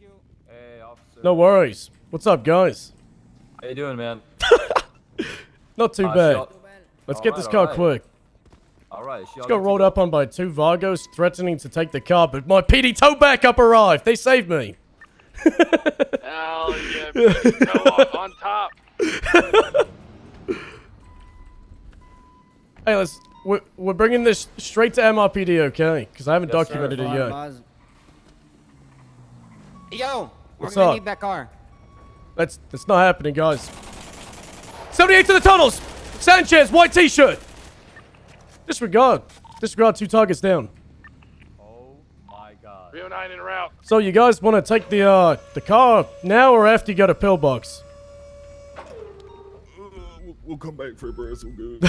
Hey, officer. No worries. What's up, guys? How you doing, man? Not too Uh, bad. she- Let's get Alright, this car alright. quick. All right. She Just got rolled up on by two Vagos threatening to take the car, but my PD tow backup arrived. They saved me. Hell yeah, baby. Go on, on top. Hey, let's. We're, we're bringing this straight to MRPD, okay? Because I haven't Yes, sir. documented it Fine, yet. Boss. Yo, we're What's gonna up? need that car. That's that's not happening, guys. 78 to the tunnels. Sanchez, white T-shirt. Disregard. Disregard. Two targets down. Oh my God. 309 en route. So you guys want to take the uh the car now or after you got a pillbox? We'll, we'll come back for it, bro. It's all good.